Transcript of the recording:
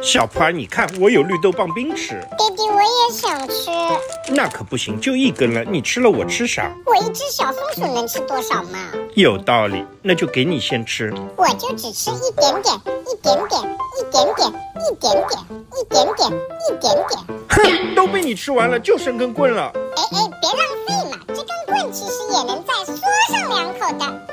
小潘，你看我有绿豆棒冰吃。爹爹，我也想吃。那可不行，就一根了。你吃了我吃啥？我一只小松鼠能吃多少嘛？有道理，那就给你先吃。我就只吃一点点一点点一点点一点点一点点一点点。哼，都被你吃完了，就剩根棍了。哎哎，别浪费嘛，这根棍其实也能再嗦上两口的。